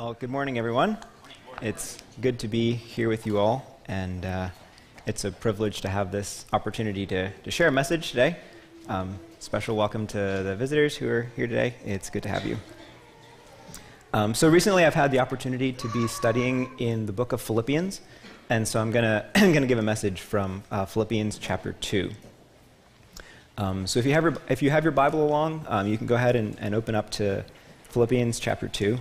Well, good morning, everyone. It's good to be here with you all, and uh, it's a privilege to have this opportunity to, to share a message today. Um, special welcome to the visitors who are here today. It's good to have you. Um, so, recently I've had the opportunity to be studying in the book of Philippians, and so I'm going to give a message from uh, Philippians chapter 2. Um, so, if you, have your, if you have your Bible along, um, you can go ahead and, and open up to Philippians chapter 2.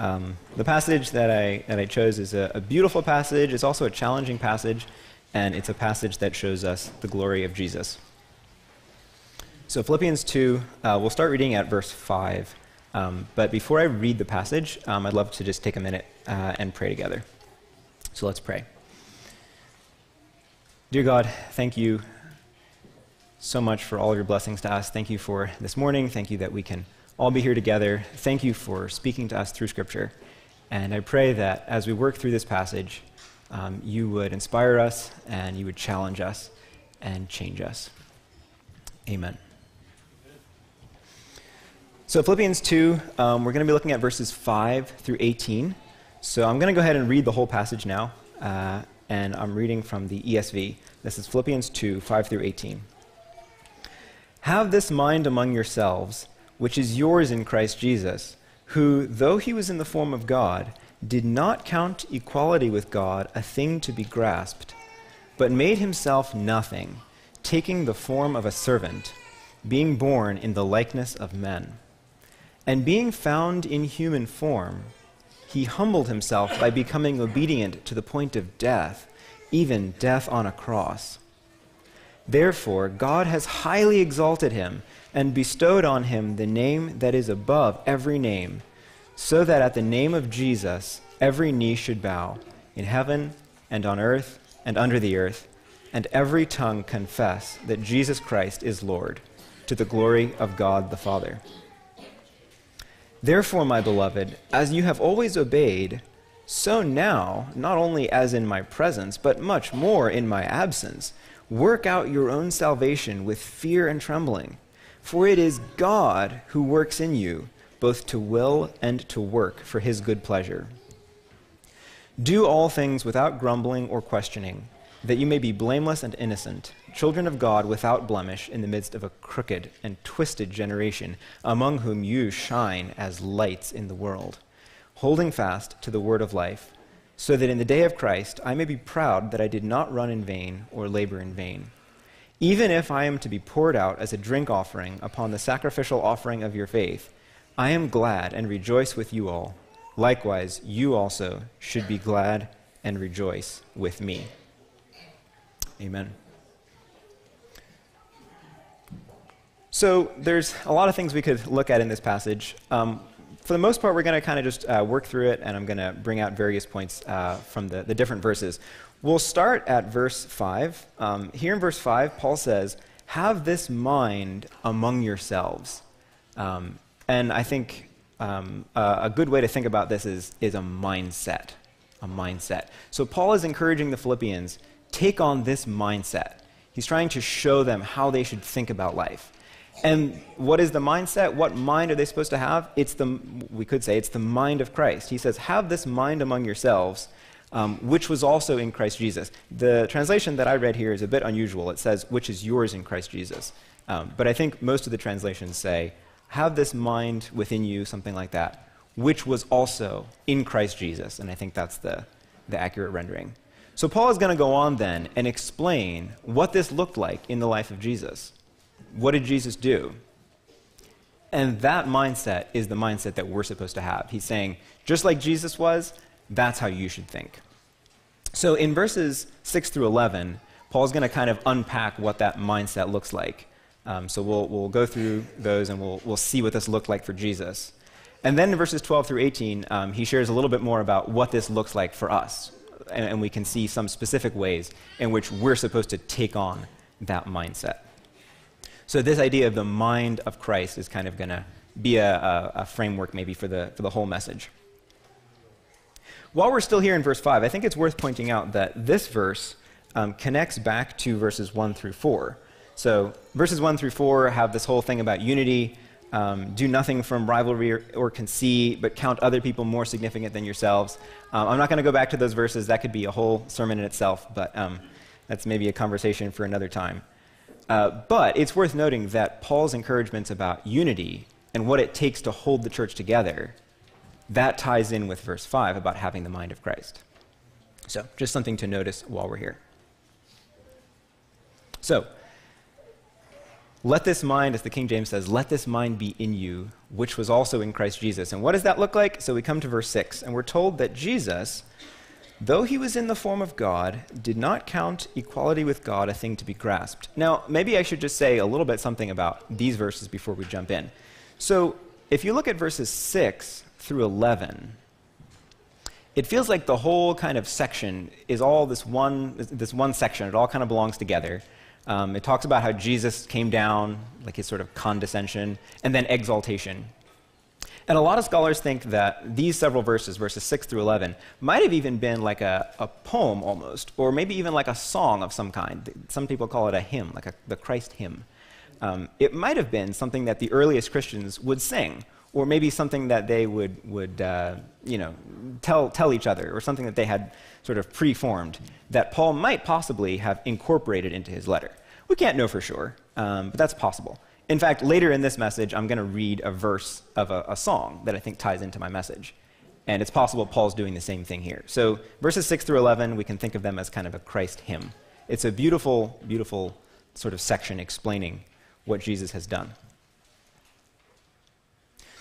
Um, the passage that I, that I chose is a, a, beautiful passage. It's also a challenging passage, and it's a passage that shows us the glory of Jesus. So, Philippians 2, uh, we'll start reading at verse 5. Um, but before I read the passage, um, I'd love to just take a minute uh, and pray together. So, let's pray. Dear God, thank you so much for all of your blessings to us. Thank you for this morning. Thank you that we can all be here together. Thank you for speaking to us through Scripture. And I pray that as we work through this passage, um, you would inspire us and you would challenge us and change us. Amen. So, Philippians 2, um, we're going to be looking at verses 5 through 18. So, I'm going to go ahead and read the whole passage now. Uh, and I'm reading from the ESV. This is Philippians 2, 5 through 18. Have this mind among yourselves which is yours in Christ Jesus, who, though he was in the form of God, did not count equality with God a thing to be grasped, but made himself nothing, taking the form of a servant, being born in the likeness of men. And being found in human form, he humbled himself by becoming obedient to the point of death, even death on a cross. Therefore, God has highly exalted him and bestowed on him the name that is above every name, so that at the name of Jesus every knee should bow, in heaven and on earth and under the earth, and every tongue confess that Jesus Christ is Lord, to the glory of God the Father. Therefore, my beloved, as you have always obeyed, so now, not only as in my presence, but much more in my absence, work out your own salvation with fear and trembling. For it is God who works in you, both to will and to work for his good pleasure. Do all things without grumbling or questioning, that you may be blameless and innocent, children of God without blemish in the midst of a crooked and twisted generation, among whom you shine as lights in the world, holding fast to the word of life, so that in the day of Christ I may be proud that I did not run in vain or labor in vain. Even if I am to be poured out as a drink offering upon the sacrificial offering of your faith, I am glad and rejoice with you all. Likewise, you also should be glad and rejoice with me. Amen. So, there's a lot of things we could look at in this passage. Um, for the most part, we're going to kind of just uh, work through it, and I'm going to bring out various points uh, from the, the different verses. We'll start at verse 5. Um, here in verse 5, Paul says, Have this mind among yourselves. Um, and I think um, a, a good way to think about this is, is a mindset. A mindset. So Paul is encouraging the Philippians take on this mindset. He's trying to show them how they should think about life. And what is the mindset? What mind are they supposed to have? It's the, we could say, it's the mind of Christ. He says, Have this mind among yourselves, um, which was also in Christ Jesus. The translation that I read here is a bit unusual. It says, which is yours in Christ Jesus. Um, but I think most of the translations say, have this mind within you, something like that, which was also in Christ Jesus. And I think that's the, the accurate rendering. So Paul is going to go on then and explain what this looked like in the life of Jesus. What did Jesus do? And that mindset is the mindset that we're supposed to have. He's saying, just like Jesus was, that's how you should think. So in verses 6 through 11, Paul's going to kind of unpack what that mindset looks like. Um, so we'll, we'll go through those and we'll, we'll see what this looked like for Jesus. And then in verses 12 through 18, um, he shares a little bit more about what this looks like for us. And, and we can see some specific ways in which we're supposed to take on that mindset. So this idea of the mind of Christ is kind of going to be a, a, a framework maybe for the, for the whole message. While we're still here in verse 5, I think it's worth pointing out that this verse um, connects back to verses 1 through 4. So, verses 1 through 4 have this whole thing about unity. Um, do nothing from rivalry or, or, conceit, but count other people more significant than yourselves. Um, I'm not going to go back to those verses. That could be a whole sermon in itself, but um, that's maybe a conversation for another time. Uh, but it's worth noting that Paul's encouragements about unity and what it takes to hold the church together, that ties in with verse 5 about having the mind of Christ. So, just something to notice while we're here. So, let this mind, as the King James says, let this mind be in you, which was also in Christ Jesus. And what does that look like? So we come to verse 6, and we're told that Jesus, though he was in the form of God, did not count equality with God a thing to be grasped. Now, maybe I should just say a little bit something about these verses before we jump in. So if you look at verses 6 through 11, it feels like the whole kind of section is all this one, this one section. It all kind of belongs together. Um, it talks about how Jesus came down, like his sort of condescension, and then exaltation. And a lot of scholars think that these several verses, verses 6 through 11, might have even been like a, a poem almost, or maybe even like a song of some kind. Some people call it a hymn, like a, the Christ hymn. Um, it might have been something that the earliest Christians would sing, or maybe something that they would, would uh, you know, tell, tell each other, or something that they had sort of preformed that Paul might possibly have incorporated into his letter. We can't know for sure, um, but that's possible. In fact, later in this message, I'm going to read a verse of a, a, song that I think ties into my message. And it's possible Paul's doing the same thing here. So, verses 6 through 11, we can think of them as kind of a Christ hymn. It's a beautiful, beautiful sort of section explaining what Jesus has done.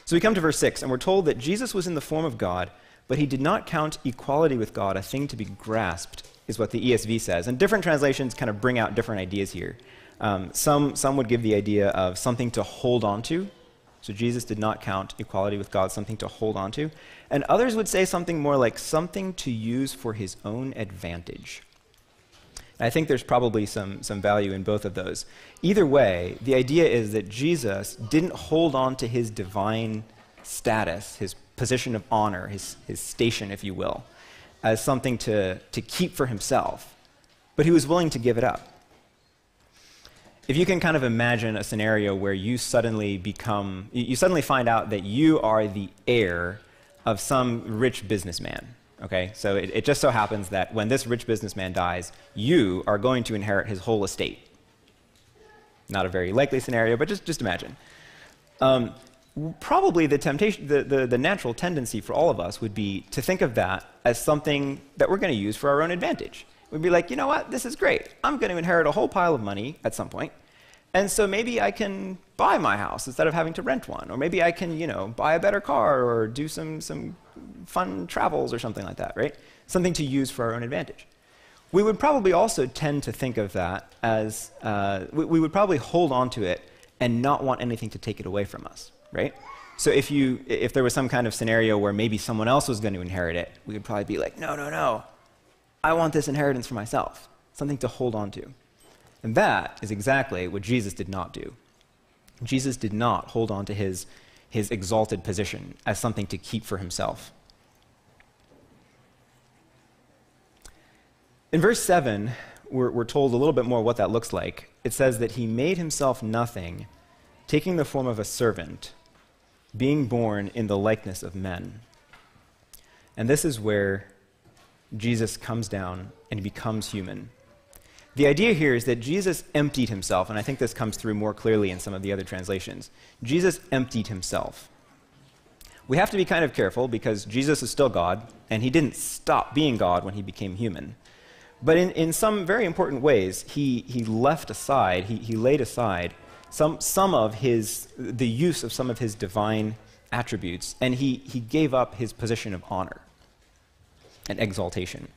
So, we come to verse 6, and we're told that Jesus was in the form of God, but he did not count equality with God a thing to be grasped is what the ESV says. And different translations kind of bring out different ideas here. Um, some, some would give the idea of something to hold on to. So Jesus did not count equality with God something to hold on to. And others would say something more like something to use for his own advantage. I think there's probably some, some value in both of those. Either way, the idea is that Jesus didn't hold on to his divine status, his position of honor, his, his station, if you will as something to, to keep for himself, but he was willing to give it up. If you can kind of imagine a scenario where you suddenly become, you suddenly find out that you are the heir of some rich businessman, okay? So it, it just so happens that when this rich businessman dies, you are going to inherit his whole estate. Not a very likely scenario, but just, just imagine. Um, probably the temptation, the, the, the, natural tendency for all of us would be to think of that as something that we're going to use for our own advantage. We'd be like, you know what, this is great. I'm going to inherit a whole pile of money at some point. point, and so maybe I can buy my house instead of having to rent one, or maybe I can, you know, buy a better car or do some, some fun travels or something like that, right? Something to use for our own advantage. We would probably also tend to think of that as, uh, we, we would probably hold on to it and not want anything to take it away from us right? So if, you, if there was some kind of scenario where maybe someone else was going to inherit it, we would probably be like, no, no, no. I want this inheritance for myself, something to hold on to. And that is exactly what Jesus did not do. Jesus did not hold on to his, his exalted position as something to keep for himself. In verse 7, we're, we're told a little bit more what that looks like. It says that he made himself nothing, taking the form of a servant being born in the likeness of men. And this is where Jesus comes down and becomes human. The idea here is that Jesus emptied himself, and I think this comes through more clearly in some of the other translations. Jesus emptied himself. We have to be kind of careful because Jesus is still God, and he didn't stop being God when he became human. But in, in some very important ways, he, he left aside, he, he laid aside some, some of his, the use of some of his divine attributes, and he, he gave up his position of honor and exaltation.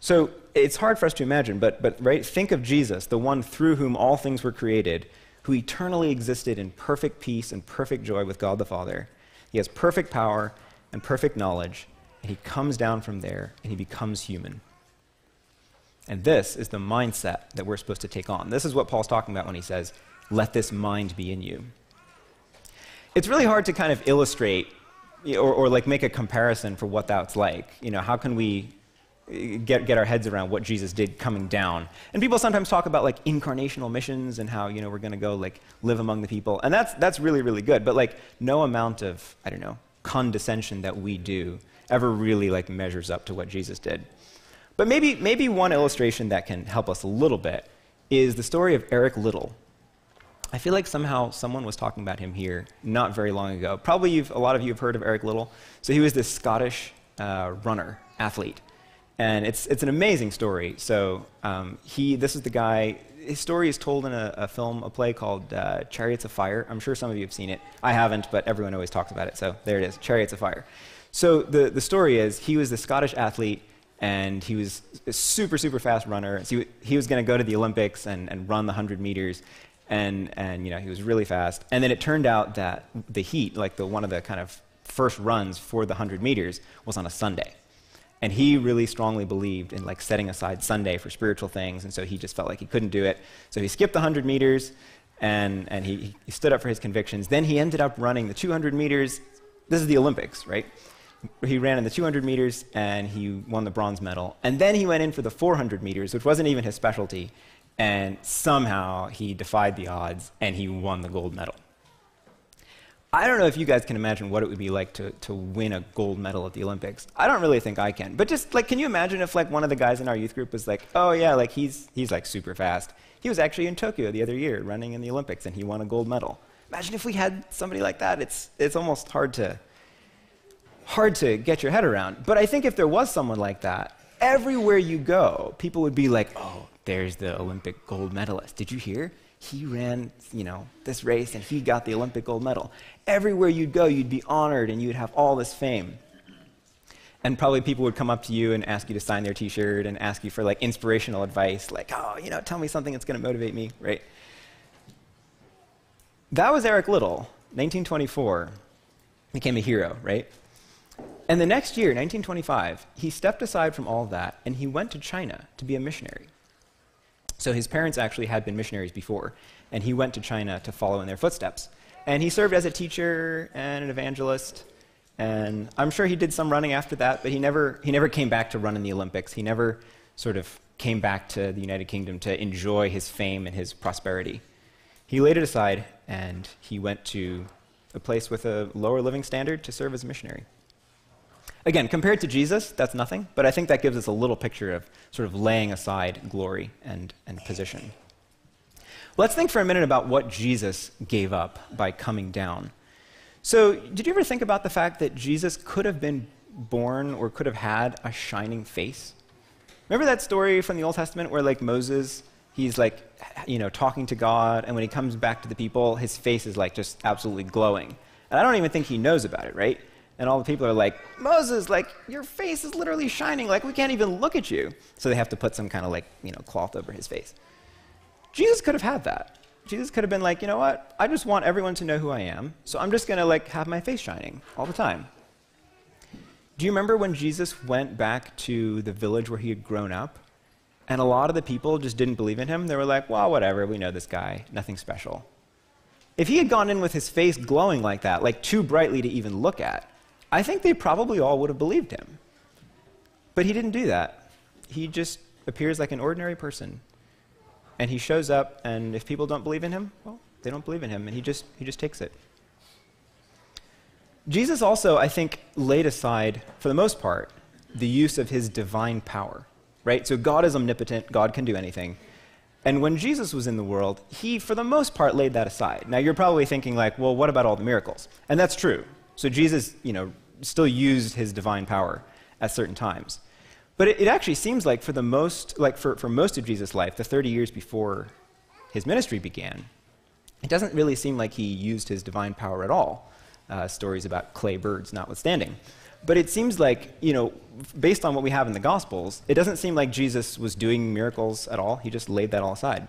So it's hard for us to imagine, but, but right, think of Jesus, the one through whom all things were created, who eternally existed in perfect peace and perfect joy with God the Father. He has perfect power and perfect knowledge, and he comes down from there and he becomes human. And this is the mindset that we're supposed to take on. This is what Paul's talking about when he says, let this mind be in you. It's really hard to kind of illustrate or, or like make a comparison for what that's like. You know, how can we eh, get, get our heads around what Jesus did coming down. And people sometimes talk about like incarnational missions and how, you know, we're going to go like live among the people. And that's, that's really, really good. But like no amount of, I don't know, condescension that we do ever really like measures up to what Jesus did. But maybe, maybe one illustration that can help us a little bit is the story of Eric Liddell. I feel like somehow someone was talking about him here not very long ago. Probably a lot of you have heard of Eric Liddell. So he was this Scottish uh, runner, athlete. And it's, it's an amazing story. So um, he, this is the guy, his story is told in a, a film, a play called uh, Chariots of Fire. I'm sure some of you have seen it. I haven't, but everyone always talks about it. So there it is, Chariots of Fire. So the, the story is he was the Scottish athlete and he was a super, super fast runner. So he, he was going to go to the Olympics and, and run the 100 meters. And, and, you know, he was really fast. And then it turned out that the heat, like the, one of the kind of first runs for the 100 meters, was on a Sunday. And he really strongly believed in like setting aside Sunday for spiritual things, and so he just felt like he couldn't do it. So he skipped the 100 meters, and, and he, he stood up for his convictions. Then he ended up running the 200 meters. This is the Olympics, right? He ran in the 200 meters, and he won the bronze medal. And then he went in for the 400 meters, which wasn't even his specialty, and somehow he defied the odds, and he won the gold medal. I don't know if you guys can imagine what it would be like to, to win a gold medal at the Olympics. I don't really think I can. But just like, can you imagine if like one of the guys in our youth group was like, oh yeah, like he's, he's like super fast. He was actually in Tokyo the other year running in the Olympics and he won a gold medal. Imagine if we had somebody like that. It's, it's almost hard to, hard to get your head around. But I think if there was someone like that, everywhere you go, people would be like, oh, there's the Olympic gold medalist. Did you hear? he ran, you know, this race and he got the Olympic gold medal. Everywhere you'd go, you'd be honored and you'd have all this fame. And probably people would come up to you and ask you to sign their t-shirt and ask you for like inspirational advice, like, oh, you know, tell me something that's going to motivate me, right? That was Eric Liddell, 1924, became a hero, right? And the next year, 1925, he stepped aside from all that and he went to China to be a missionary. So his parents actually had been missionaries before, and he went to China to follow in their footsteps. And he served as a teacher and an evangelist, and I'm sure he did some running after that, but he never, he never came back to run in the Olympics. He never sort of came back to the United Kingdom to enjoy his fame and his prosperity. He laid it aside, and he went to a place with a lower living standard to serve as a missionary. Again, compared to Jesus, that's nothing, but I think that gives us a little picture of sort of laying aside glory and, and position. Let's think for a minute about what Jesus gave up by coming down. So, did you ever think about the fact that Jesus could have been born or could have had a shining face? Remember that story from the Old Testament where, like, Moses, he's like, you know, talking to God, and when he comes back to the people, his face is like just absolutely glowing. And I don't even think he knows about it, right? And all the people are like, Moses, like, your face is literally shining. Like, we can't even look at you. So they have to put some kind of, like, you know, cloth over his face. Jesus could have had that. Jesus could have been like, you know what? I just want everyone to know who I am. So I'm just going to, like, have my face shining all the time. Do you remember when Jesus went back to the village where he had grown up? And a lot of the people just didn't believe in him. They were like, well, whatever, we know this guy, nothing special. If he had gone in with his face glowing like that, like too brightly to even look at, I think they probably all would have believed him. But he didn't do that. He just appears like an ordinary person. And he shows up, and if people don't believe in him, well, they don't believe in him, and he just, he just takes it. Jesus also, I think, laid aside, for the most part, the use of his divine power, right? So God is omnipotent, God can do anything. And when Jesus was in the world, he, for the most part, laid that aside. Now, you're probably thinking, like, well, what about all the miracles? And that's true. So Jesus, you know, still used his divine power at certain times. But it, it, actually seems like for the most, like for, for most of Jesus' life, the 30 years before his ministry began, it doesn't really seem like he used his divine power at all. Uh, stories about clay birds notwithstanding. But it seems like, you know, based on what we have in the Gospels, it doesn't seem like Jesus was doing miracles at all. He just laid that all aside.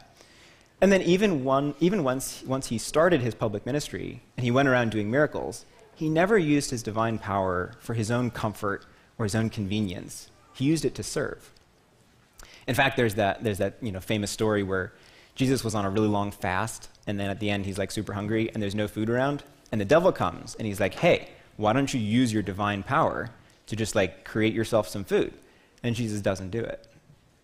And then even, one, even once, once he started his public ministry and he went around doing miracles, he never used his divine power for his own comfort or his own convenience. He used it to serve. In fact, there's that, there's that you know, famous story where Jesus was on a really long fast, and then at the end he's like super hungry, and there's no food around, and the devil comes, and he's like, hey, why don't you use your divine power to just like create yourself some food? and Jesus doesn't do it.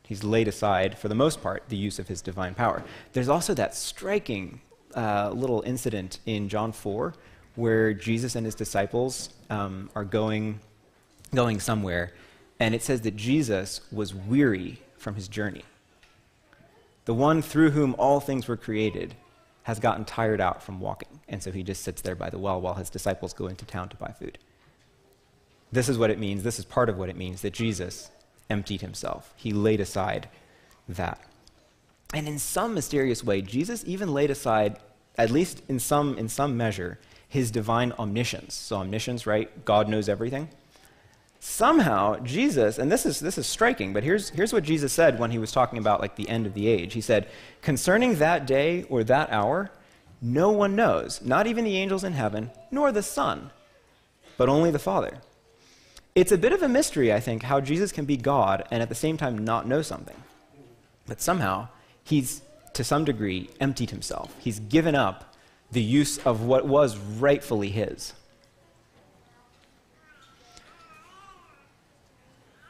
He's laid aside, for the most part, the use of his divine power. There's also that striking uh, little incident in John 4 where Jesus and his disciples um, are going, going somewhere, and it says that Jesus was weary from his journey. The one through whom all things were created has gotten tired out from walking, and so he just sits there by the well while his disciples go into town to buy food. This is what it means, this is part of what it means that Jesus emptied himself. He laid aside that. And in some mysterious way, Jesus even laid aside, at least in some, in some measure, his divine omniscience. So, omniscience, right? God knows everything. Somehow, Jesus, and this is, this is striking, but here's, here's what Jesus said when he was talking about like the end of the age. He said, Concerning that day or that hour, no one knows, not even the angels in heaven, nor the Son, but only the Father. It's a bit of a mystery, I think, how Jesus can be God and at the same time not know something. But somehow, he's, to some degree, emptied himself. He's given up the use of what was rightfully his.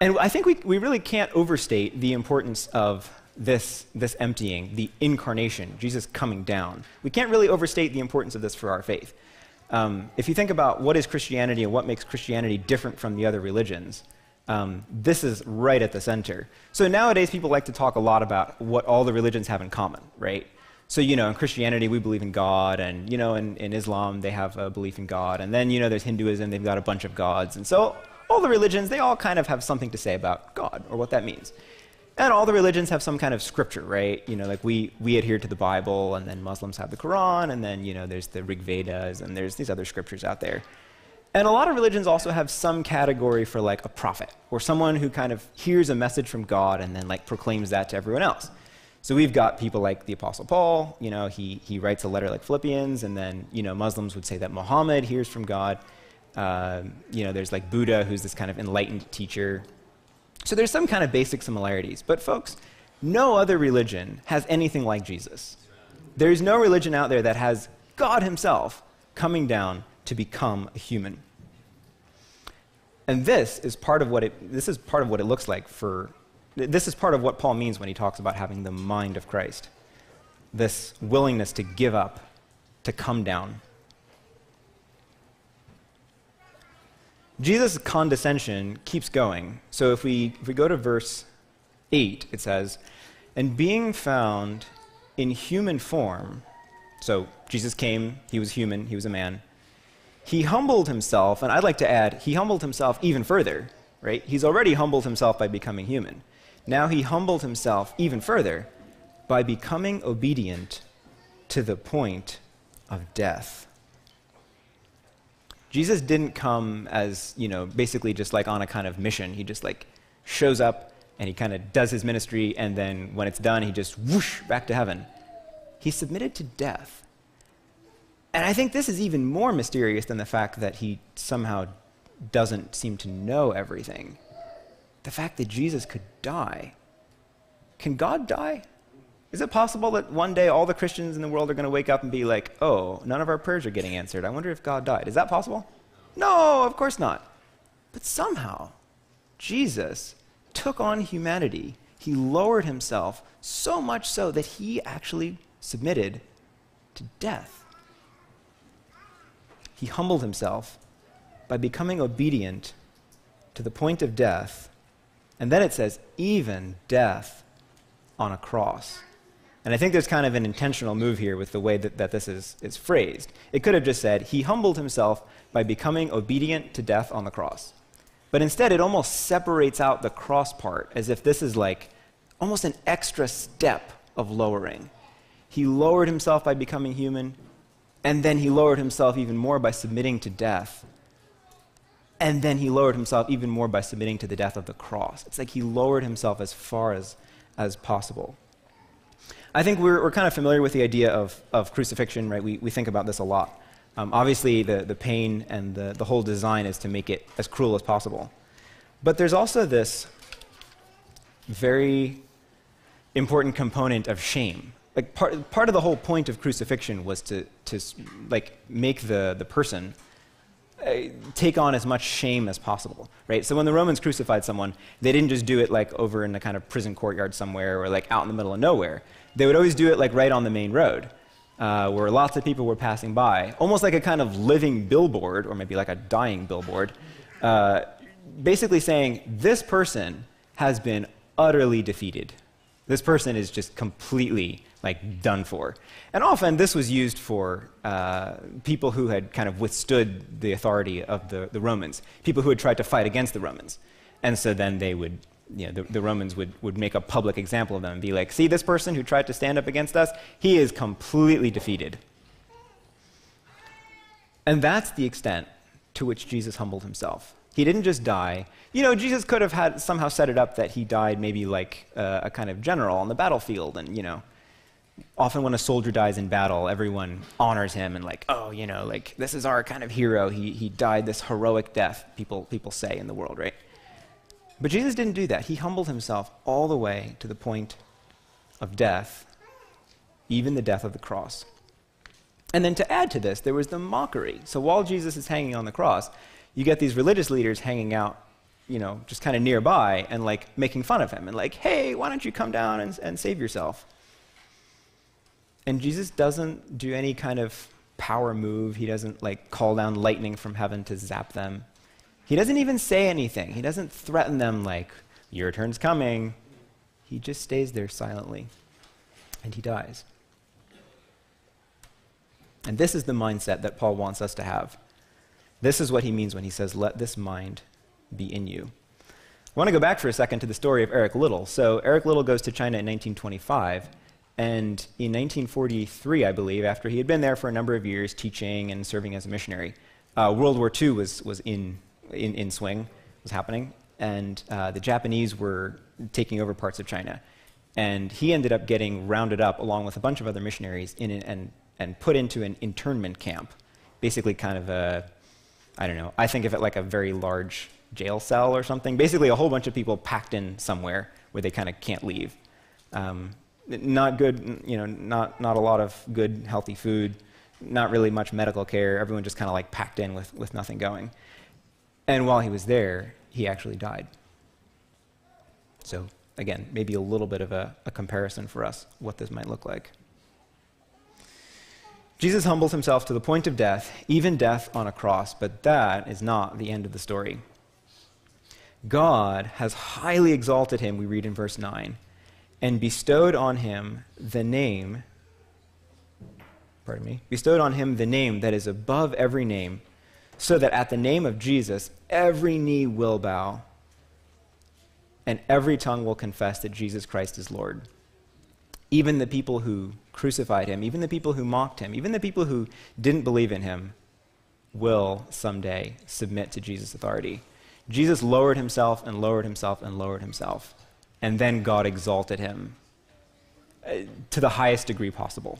And I think we, we really can't overstate the importance of this, this emptying, the incarnation, Jesus coming down. We can't really overstate the importance of this for our faith. Um, if you think about what is Christianity and what makes Christianity different from the other religions, um, this is right at the center. So nowadays, people like to talk a lot about what all the religions have in common, right? So, you know, in Christianity, we believe in God, and, you know, in, in Islam, they have a belief in God. And then, you know, there's Hinduism, they've got a bunch of gods. And so all the religions, they all kind of have something to say about God or what that means. And all the religions have some kind of scripture, right? You know, like we, we adhere to the Bible, and then Muslims have the Quran, and then, you know, there's the Rig Vedas, and there's these other scriptures out there. And a lot of religions also have some category for like a prophet, or someone who kind of hears a message from God and then like proclaims that to everyone else. So we've got people like the Apostle Paul, you know, he, he writes a letter like Philippians, and then, you know, Muslims would say that Muhammad hears from God. Uh, you know, there's like Buddha, who's this kind of enlightened teacher. So there's some kind of basic similarities. But folks, no other religion has anything like Jesus. There's no religion out there that has God himself coming down to become a human. And this is part of what it, this is part of what it looks like for, this is part of what Paul means when he talks about having the mind of Christ. This willingness to give up, to come down. Jesus' condescension keeps going. So if we, if we go to verse 8, it says, And being found in human form, so Jesus came, he was human, he was a man. He humbled himself, and I'd like to add, he humbled himself even further, right? He's already humbled himself by becoming human. Now he humbled himself even further by becoming obedient to the point of death. Jesus didn't come as, you know, basically just like on a kind of mission. He just like shows up and he kind of does his ministry, and then when it's done, he just whoosh back to heaven. He submitted to death. And I think this is even more mysterious than the fact that he somehow doesn't seem to know everything. The fact that Jesus could die. Can God die? Is it possible that one day all the Christians in the world are going to wake up and be like, oh, none of our prayers are getting answered. I wonder if God died. Is that possible? No, of course not. But somehow, Jesus took on humanity. He lowered himself so much so that he actually submitted to death. He humbled himself by becoming obedient to the point of death. And then it says, even death on a cross. And I think there's kind of an intentional move here with the way that, that this is, is phrased. It could have just said, He humbled himself by becoming obedient to death on the cross. But instead, it almost separates out the cross part as if this is like almost an extra step of lowering. He lowered himself by becoming human, and then he lowered himself even more by submitting to death. And then he lowered himself even more by submitting to the death of the cross. It's like he lowered himself as far as, as possible. I think we're, we're kind of familiar with the idea of, of crucifixion, right? We, we think about this a lot. Um, obviously, the, the pain and the, the whole design is to make it as cruel as possible. But there's also this very important component of shame. Like part, part of the whole point of crucifixion was to, to like make the, the person take on as much shame as possible, right? So when the Romans crucified someone, they didn't just do it like over in a kind of prison courtyard somewhere or like out in the middle of nowhere. They would always do it like right on the main road, uh, where lots of people were passing by, almost like a kind of living billboard, or maybe like a dying billboard, uh, basically saying this person has been utterly defeated. This person is just completely like done for. And often this was used for uh, people who had kind of withstood the authority of the, the Romans, people who had tried to fight against the Romans. And so then they would, you know, the, the Romans would, would make a public example of them and be like, see this person who tried to stand up against us? He is completely defeated. And that's the extent to which Jesus humbled himself. He didn't just die. You know, Jesus could have had somehow set it up that he died maybe like uh, a kind of general on the battlefield and, you know, often when a soldier dies in battle, everyone honors him and like, oh, you know, like this is our kind of hero. He, he died this heroic death, people, people say in the world, right? But Jesus didn't do that. He humbled himself all the way to the point of death, even the death of the cross. And then to add to this, there was the mockery. So while Jesus is hanging on the cross, you get these religious leaders hanging out, you know, just kind of nearby and like making fun of him and like, hey, why don't you come down and, and save yourself? And Jesus doesn't do any kind of power move. He doesn't like call down lightning from heaven to zap them. He doesn't even say anything. He doesn't threaten them like, your turn's coming. He just stays there silently and he dies. And this is the mindset that Paul wants us to have. This is what he means when he says, let this mind be in you. I want to go back for a second to the story of Eric Liddell. So, Eric Liddell goes to China in 1925, and in 1943, I believe, after he had been there for a number of years teaching and serving as a missionary, uh, World War II was, was in, in, in swing, was happening, and uh, the Japanese were taking over parts of China. And he ended up getting rounded up along with a bunch of other missionaries in an, and, and put into an internment camp, basically kind of a, I don't know, I think of it like a very large jail cell or something. Basically, a whole bunch of people packed in somewhere where they kind of can't leave. Um, not good, you know, not, not a lot of good, healthy food, not really much medical care. Everyone just kind of like packed in with, with nothing going. And while he was there, he actually died. So, again, maybe a little bit of a, a comparison for us, what this might look like. Jesus humbles himself to the point of death, even death on a cross, but that is not the end of the story. God has highly exalted him, we read in verse 9 and bestowed on him the name, pardon me, bestowed on him the name that is above every name, so that at the name of Jesus every knee will bow and every tongue will confess that Jesus Christ is Lord. Even the people who crucified him, even the people who mocked him, even the people who didn't believe in him will someday submit to Jesus' authority. Jesus lowered himself and lowered himself and lowered himself and then God exalted him uh, to the highest degree possible.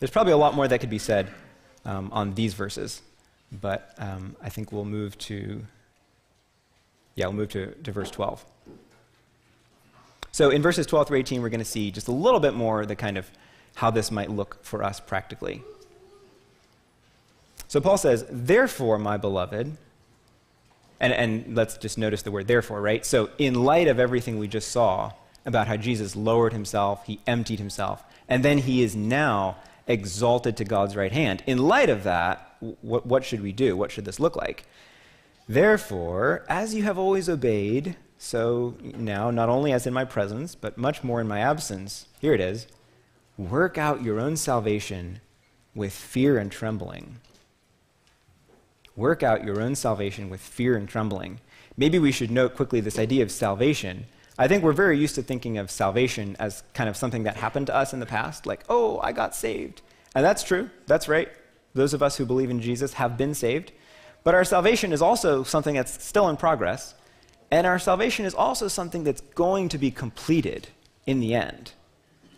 There's probably a lot more that could be said um, on these verses, but um, I think we'll move to, yeah, we'll move to, to verse 12. So in verses 12 through 18, we're going to see just a little bit more the kind of how this might look for us practically. So Paul says, Therefore, my beloved, and, and let's just notice the word therefore, right? So, in light of everything we just saw about how Jesus lowered himself, he emptied himself, and then he is now exalted to God's right hand. In light of that, what, what should we do? What should this look like? Therefore, as you have always obeyed, so now, not only as in my presence, but much more in my absence, here it is work out your own salvation with fear and trembling. Work out your own salvation with fear and trembling. Maybe we should note quickly this idea of salvation. I think we're very used to thinking of salvation as kind of something that happened to us in the past, like, oh, I got saved. And that's true. That's right. Those of us who believe in Jesus have been saved. But our salvation is also something that's still in progress. And our salvation is also something that's going to be completed in the end.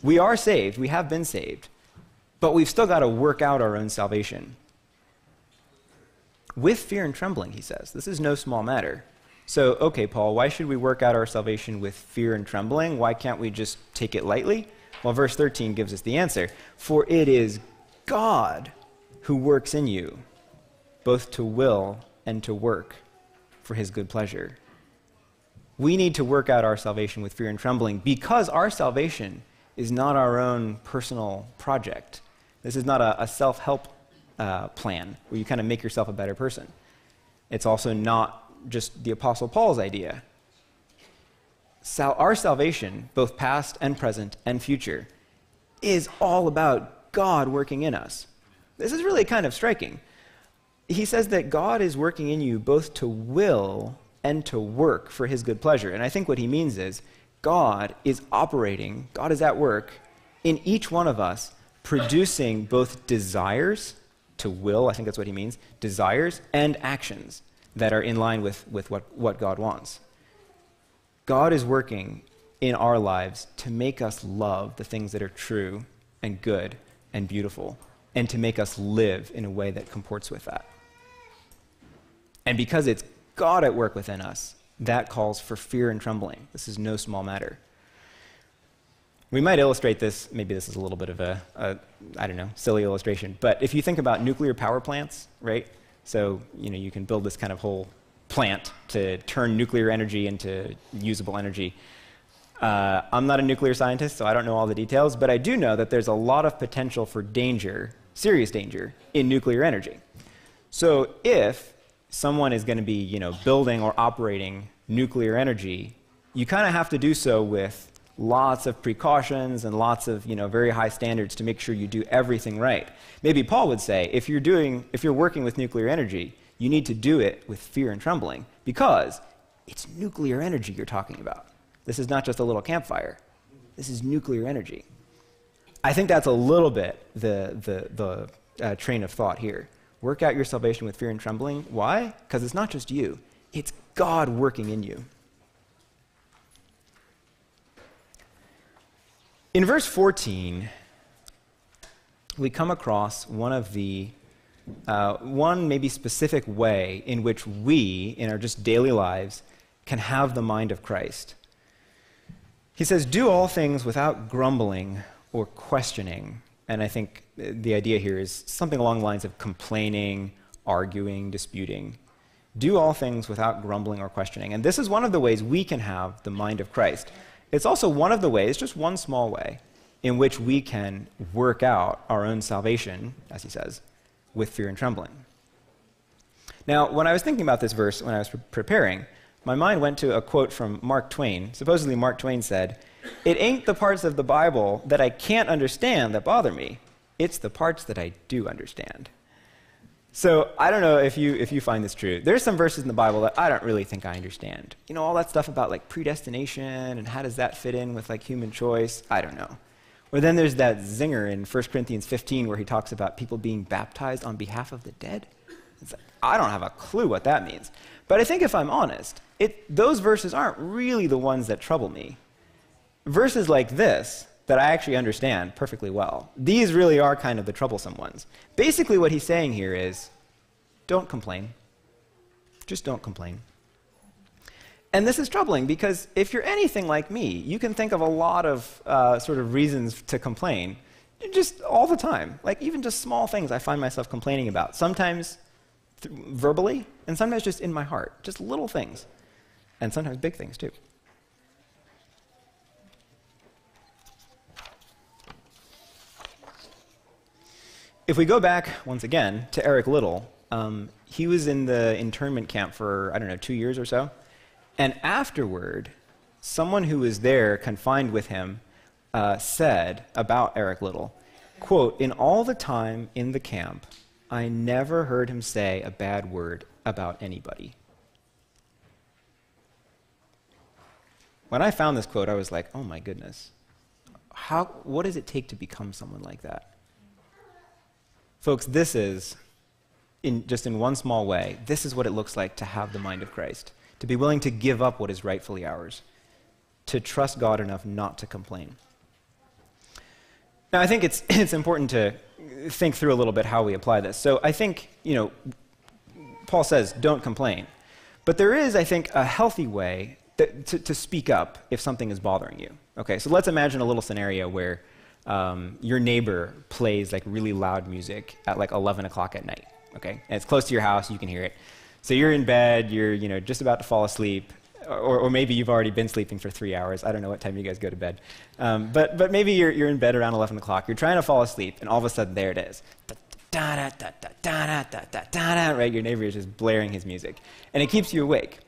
We are saved, we have been saved, but we've still got to work out our own salvation with fear and trembling, he says. This is no small matter. So, okay, Paul, why should we work out our salvation with fear and trembling? Why can't we just take it lightly? Well, verse 13 gives us the answer. For it is God who works in you, both to will and to work for his good pleasure. We need to work out our salvation with fear and trembling because our salvation is not our own personal project. This is not a, a self help uh, plan where you kind of make yourself a better person. It's also not just the Apostle Paul's idea. Sal- our salvation, both past and present and future, is all about God working in us. This is really kind of striking. He says that God is working in you both to will and to work for his good pleasure. And I think what he means is God is operating, God is at work in each one of us, producing both desires to will, I think that's what he means, desires and actions that are in line with, with what, what God wants. God is working in our lives to make us love the things that are true and good and beautiful, and to make us live in a way that comports with that. And because it's God at work within us, that calls for fear and trembling. This is no small matter. We might illustrate this, maybe this is a little bit of a, a I don't know, silly illustration, but if you think about nuclear power plants, right? So, you know, you can build this kind of whole plant to turn nuclear energy into usable energy. Uh, I'm not a nuclear scientist, so I don't know all the details, but I do know that there's a lot of potential for danger, serious danger, in nuclear energy. So if someone is going to be, you know, building or operating nuclear energy, you kind of have to do so with lots of precautions and lots of, you know, very high standards to make sure you do everything right. Maybe Paul would say, if you're doing, if you're working with nuclear energy, you need to do it with fear and trembling because it's nuclear energy you're talking about. This is not just a little campfire. This is nuclear energy. I think that's a little bit the, the, the uh, train of thought here. Work out your salvation with fear and trembling. Why? Because it's not just you, it's God working in you. In verse 14, we come across one of the uh, one maybe specific way in which we, in our just daily lives, can have the mind of Christ. He says, Do all things without grumbling or questioning. And I think the idea here is something along the lines of complaining, arguing, disputing. Do all things without grumbling or questioning. And this is one of the ways we can have the mind of Christ. It's also one of the ways, just one small way, in which we can work out our own salvation, as he says, with fear and trembling. Now, when I was thinking about this verse, when I was pre- preparing, my mind went to a quote from Mark Twain. Supposedly, Mark Twain said, it ain't the parts of the Bible that I can't understand that bother me. It's the parts that I do understand. So I don't know if you, if you find this true. There's some verses in the Bible that I don't really think I understand. You know, all that stuff about like predestination and how does that fit in with like human choice? I don't know. Or then there's that zinger in 1 Corinthians 15 where he talks about people being baptized on behalf of the dead. Like, I don't have a clue what that means. But I think if I'm honest, it, those verses aren't really the ones that trouble me verses like this that I actually understand perfectly well, these really are kind of the troublesome ones. Basically, what he's saying here is don't complain. Just don't complain. And this is troubling because if you're anything like me, you can think of a lot of uh, sort of reasons to complain just all the time. Like even just small things I find myself complaining about. Sometimes verbally, and sometimes just in my heart. Just little things. And sometimes big things too. If we go back once again to Eric Liddell, um, he was in the internment camp for, I don't know, two years or so. And afterward, someone who was there confined with him uh, said about Eric Liddell, quote, in all the time in the camp, I never heard him say a bad word about anybody. When I found this quote, I was like, oh my goodness. How, what does it take to become someone like that? Folks, this is, in, just in one small way, this is what it looks like to have the mind of Christ, to be willing to give up what is rightfully ours, to trust God enough not to complain. Now, I think it's, it's important to think through a little bit how we apply this. So I think, you know, Paul says, don't complain. But there is, I think, a healthy way that, to, to speak up if something is bothering you. Okay, so let's imagine a little scenario where um, your neighbor plays like really loud music at like 11 o'clock at night, okay? And it's close to your house, you can hear it. So you're in bed, you're, you know, just about to fall asleep, or, or maybe you've already been sleeping for three hours. I don't know what time you guys go to bed. Um, but, but maybe you're, you're in bed around 11 o'clock, you're trying to fall asleep, and all of a sudden, there it is. Right? Your neighbor is just blaring his music. And it keeps you awake.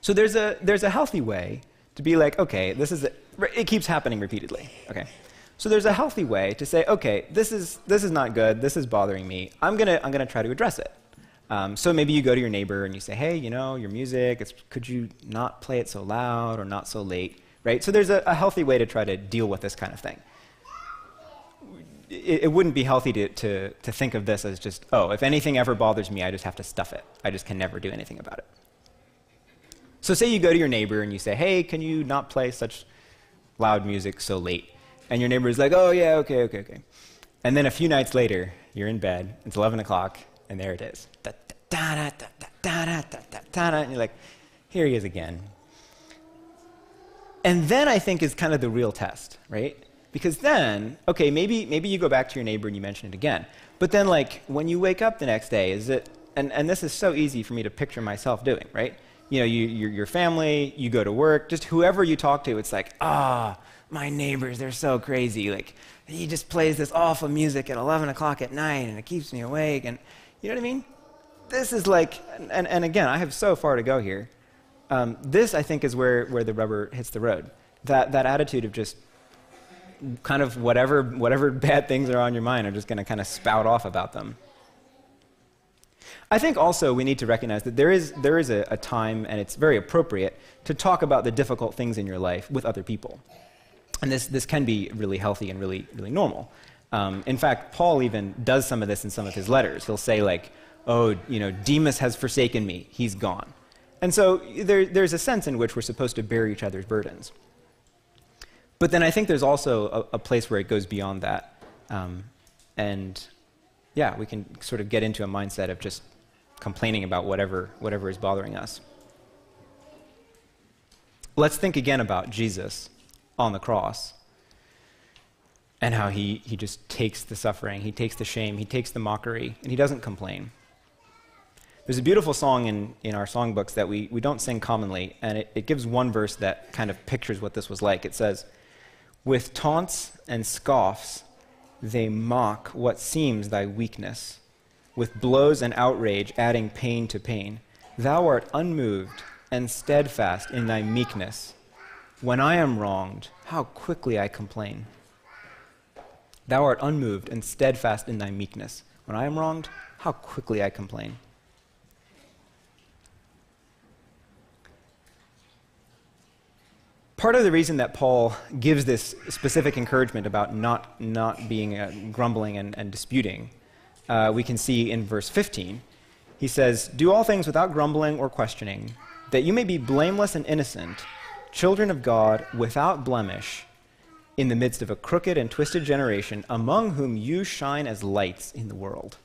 So there's a, there's a healthy way to be like, okay, this is, a, it keeps happening repeatedly, okay? So there's a healthy way to say, okay, this is, this is not good, this is bothering me, I'm gonna, I'm gonna try to address it. Um, so maybe you go to your neighbor and you say, hey, you know, your music, could you not play it so loud or not so late, right? So there's a, a healthy way to try to deal with this kind of thing. It, it wouldn't be healthy to, to, to think of this as just, oh, if anything ever bothers me, I just have to stuff it. I just can never do anything about it. So say you go to your neighbor and you say, hey, can you not play such loud music so late? And your neighbor is like, oh, yeah, okay, okay, okay. And then a few nights later, you're in bed, it's 11 o'clock, and there it is. And you're like, here he is again. And then I think is kind of the real test, right? Because then, okay, maybe, maybe you go back to your neighbor and you mention it again. But then, like, when you wake up the next day, is it, and, and this is so easy for me to picture myself doing, right? You know, you, your, your family, you go to work, just whoever you talk to, it's like, ah, oh, my neighbors, they're so crazy. Like, he just plays this awful music at 11 o'clock at night and it keeps me awake. And you know what I mean? This is like, and, and again, I have so far to go here. Um, this, I think, is where, where the rubber hits the road. That, that attitude of just kind of whatever, whatever bad things are on your mind are just going to kind of spout off about them. I think also we need to recognize that there is, there is a, a time, and it's very appropriate, to talk about the difficult things in your life with other people. And this, this can be really healthy and really, really normal. Um, in fact, Paul even does some of this in some of his letters. He'll say, like, oh, you know, Demas has forsaken me, he's gone. And so there, there's a sense in which we're supposed to bear each other's burdens. But then I think there's also a, a place where it goes beyond that. Um, and yeah, we can sort of get into a mindset of just complaining about whatever, whatever is bothering us. Let's think again about Jesus on the cross and how he, he just takes the suffering, he takes the shame, he takes the mockery, and he doesn't complain. There's a beautiful song in, in our songbooks that we, we don't sing commonly, and it, it gives one verse that kind of pictures what this was like. It says, With taunts and scoffs, they mock what seems thy weakness, with blows and outrage adding pain to pain. Thou art unmoved and steadfast in thy meekness when I am wronged, how quickly I complain. Thou art unmoved and steadfast in thy meekness. When I am wronged, how quickly I complain. Part of the reason that Paul gives this specific encouragement about not, not being uh, grumbling and, and disputing, uh, we can see in verse 15. He says, Do all things without grumbling or questioning, that you may be blameless and innocent children of God without blemish in the midst of a crooked and twisted generation, among whom you shine as lights in the world.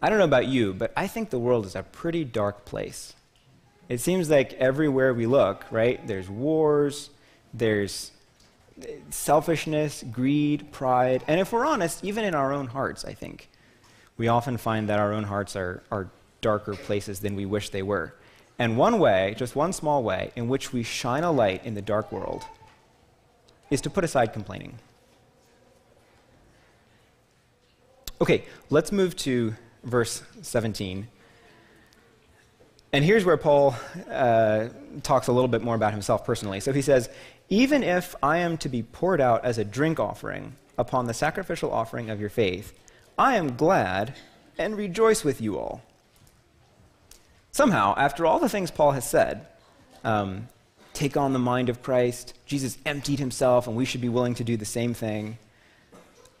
I don't know about you, but I think the world is a pretty dark place. It seems like everywhere we look, right, there's wars, there's selfishness, greed, pride, and if we're honest, even in our own hearts, I think, we often find that our own hearts are, are darker places than we wish they were. And one way, just one small way, in which we shine a light in the dark world is to put aside complaining. Okay, let's move to verse 17. And here's where Paul uh, talks a little bit more about himself personally. So he says, Even if I am to be poured out as a drink offering upon the sacrificial offering of your faith, I am glad and rejoice with you all. Somehow, after all the things Paul has said, um, take on the mind of Christ, Jesus emptied himself, and we should be willing to do the same thing.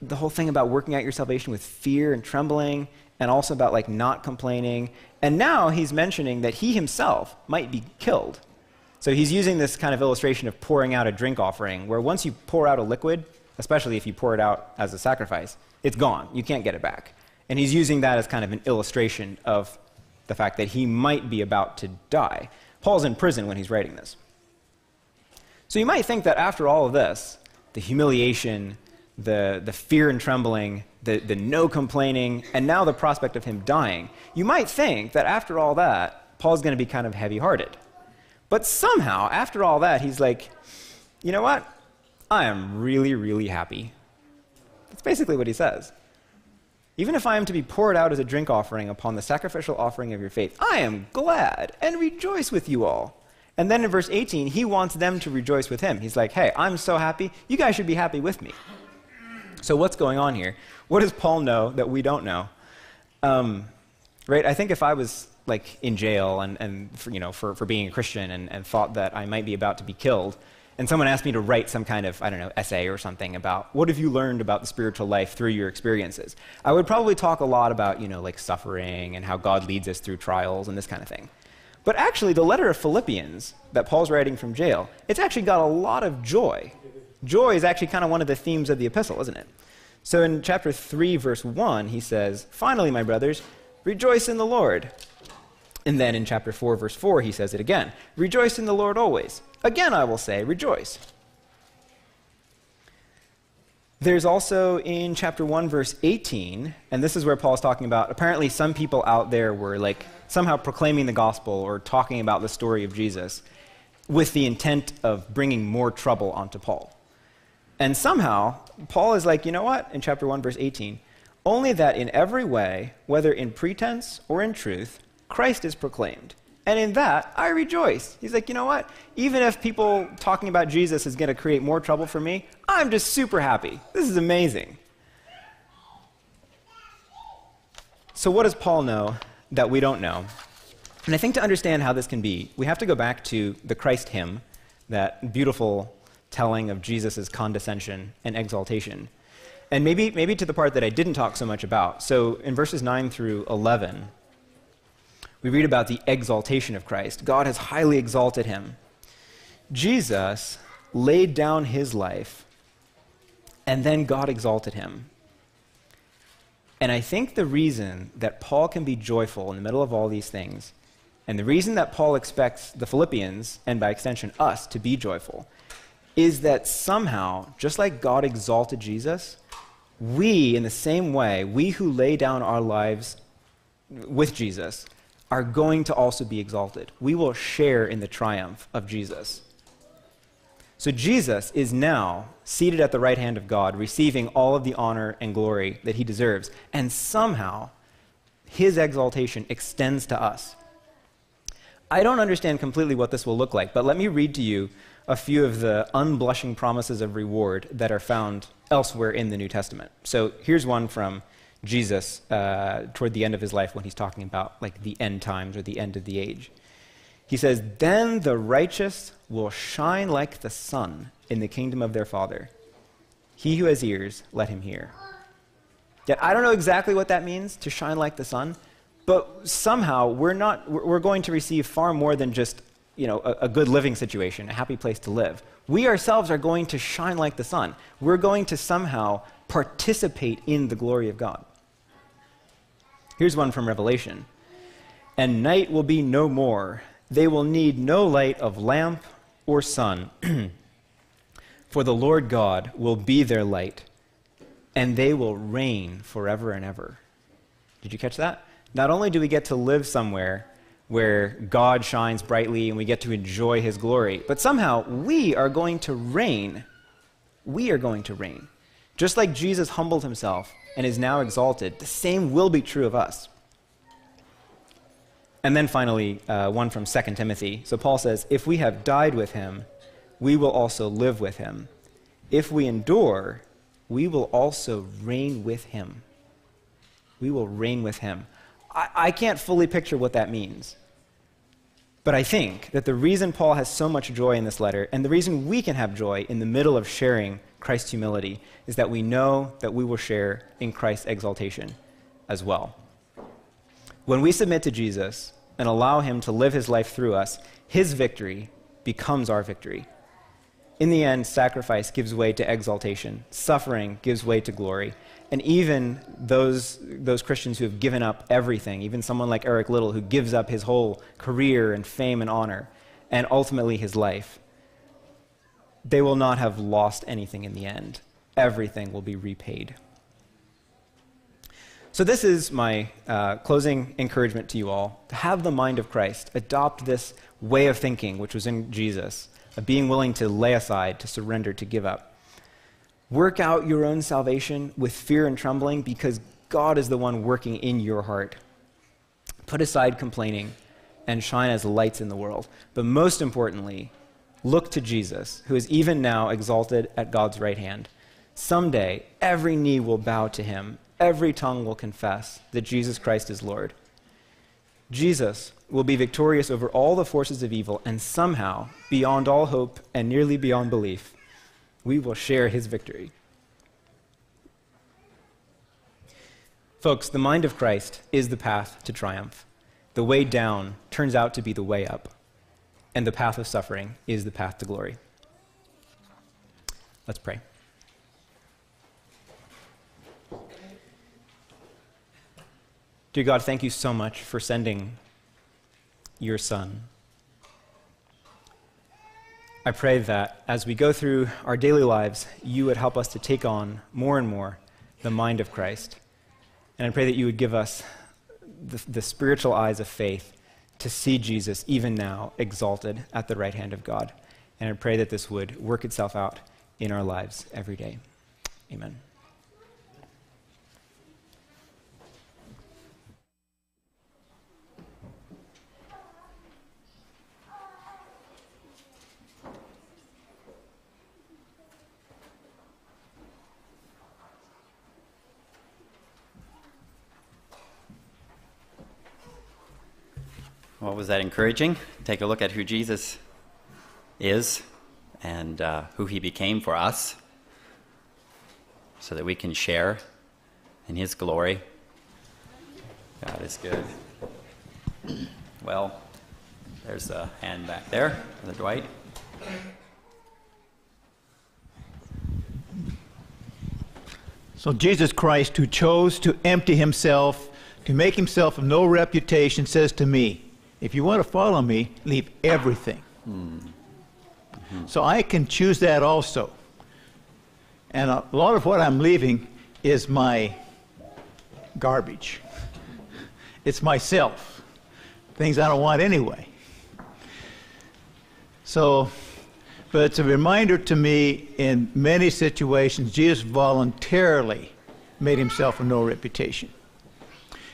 The whole thing about working out your salvation with fear and trembling, and also about like not complaining. And now he's mentioning that he himself might be killed. So he's using this kind of illustration of pouring out a drink offering, where once you pour out a liquid, especially if you pour it out as a sacrifice, it's gone. You can't get it back. And he's using that as kind of an illustration of the fact that he might be about to die. Paul's in prison when he's writing this. So you might think that after all of this, the humiliation, the, the fear and trembling, the, the no complaining, and now the prospect of him dying, you might think that after all that, Paul's going to be kind of heavy hearted. But somehow, after all that, he's like, you know what? I am really, really happy. That's basically what he says. Even if I am to be poured out as a drink offering upon the sacrificial offering of your faith, I am glad and rejoice with you all. And then in verse 18, he wants them to rejoice with him. He's like, hey, I'm so happy. You guys should be happy with me. So, what's going on here? What does Paul know that we don't know? Um, right? I think if I was like in jail and, and for, you know, for, for being a Christian and, and thought that I might be about to be killed, and someone asked me to write some kind of, I don't know, essay or something about what have you learned about the spiritual life through your experiences, I would probably talk a lot about, you know, like suffering and how God leads us through trials and this kind of thing. But actually, the letter of Philippians that Paul's writing from jail, it's actually got a lot of joy. Joy is actually kind of one of the themes of the epistle, isn't it? So in chapter 3, verse 1, he says, Finally, my brothers, rejoice in the Lord. And then in chapter 4, verse 4, he says it again Rejoice in the Lord always. Again, I will say, rejoice. There's also in chapter 1, verse 18, and this is where Paul's talking about apparently some people out there were like somehow proclaiming the gospel or talking about the story of Jesus with the intent of bringing more trouble onto Paul. And somehow, Paul is like, you know what? In chapter 1, verse 18, only that in every way, whether in pretense or in truth, Christ is proclaimed. And in that, I rejoice. He's like, you know what? Even if people talking about Jesus is going to create more trouble for me, I'm just super happy. This is amazing. So, what does Paul know that we don't know? And I think to understand how this can be, we have to go back to the Christ hymn, that beautiful telling of Jesus' condescension and exaltation. And maybe, maybe to the part that I didn't talk so much about. So in verses 9 through 11, we read about the exaltation of Christ. God has highly exalted him. Jesus laid down his life, and then God exalted him. And I think the reason that Paul can be joyful in the middle of all these things, and the reason that Paul expects the Philippians, and by extension us, to be joyful, is that somehow, just like God exalted Jesus, we, in the same way, we who lay down our lives with Jesus, are going to also be exalted. We will share in the triumph of Jesus. So Jesus is now seated at the right hand of God, receiving all of the honor and glory that he deserves. And somehow, his exaltation extends to us. I don't understand completely what this will look like, but let me read to you a few of the unblushing promises of reward that are found elsewhere in the New Testament. So here's one from Jesus uh, toward the end of his life when he's talking about like the end times or the end of the age. He says, Then the righteous will shine like the sun in the kingdom of their Father. He who has ears, let him hear. Yet I don't know exactly what that means to shine like the sun, but somehow we're not we're going to receive far more than just you know, a, a, good living situation, a happy place to live. We ourselves are going to shine like the sun. We're going to somehow participate in the glory of God. Here's one from Revelation. And night will be no more. They will need no light of lamp or sun. For the Lord God will be their light, and they will reign forever and ever. Did you catch that? Not only do we get to live somewhere where God shines brightly and we get to enjoy his glory. But somehow we are going to reign. We are going to reign. Just like Jesus humbled himself and is now exalted, the same will be true of us. And then finally, uh, one from 2 Timothy. So Paul says, If we have died with him, we will also live with him. If we endure, we will also reign with him. We will reign with him. I, I can't fully picture what that means. But I think that the reason Paul has so much joy in this letter, and the reason we can have joy in the middle of sharing Christ's humility, is that we know that we will share in Christ's exaltation as well. When we submit to Jesus and allow him to live his life through us, his victory becomes our victory. In the end, sacrifice gives way to exaltation, suffering gives way to glory, and even those, those Christians who have given up everything, even someone like Eric Liddell, who gives up his whole career and fame and honor, and ultimately his life, they will not have lost anything in the end. everything will be repaid. So, this is my uh, closing encouragement to you all to have the mind of Christ. Adopt this way of thinking, which was in Jesus, of being willing to lay aside, to surrender, to give up. Work out your own salvation with fear and trembling because God is the one working in your heart. Put aside complaining and shine as lights in the world. But most importantly, look to Jesus, who is even now exalted at God's right hand. Someday, every knee will bow to him, every tongue will confess that Jesus Christ is Lord. Jesus will be victorious over all the forces of evil, and somehow, beyond all hope and nearly beyond belief, we will share his victory. Folks, the mind of Christ is the path to triumph. The way down turns out to be the way up, and the path of suffering is the path to glory. Let's pray. Dear God, thank you so much for sending your Son. I pray that as we go through our daily lives, you would help us to take on more and more the mind of Christ. And I pray that you would give us the, the spiritual eyes of faith to see Jesus even now exalted at the right hand of God. And I pray that this would work itself out in our lives every day. Amen. Well, was that encouraging? Take a look at who Jesus is and uh, who he became for us so that we can share in his glory. God is good. Well, there's a hand back there, Brother Dwight. So, Jesus Christ, who chose to empty himself, to make himself of no reputation, says to me, if you want to follow me, leave everything. Mm-hmm. So I can choose that also. And a lot of what I'm leaving is my garbage. It's myself, things I don't want anyway. So, but it's a reminder to me in many situations, Jesus voluntarily made himself of no reputation.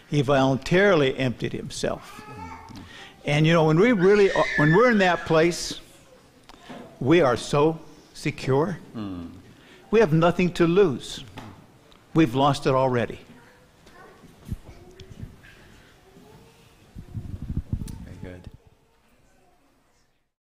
He voluntarily emptied himself. And you know, when we really, when we're in that place, we are so secure. Mm. We have nothing to lose. We've lost it already.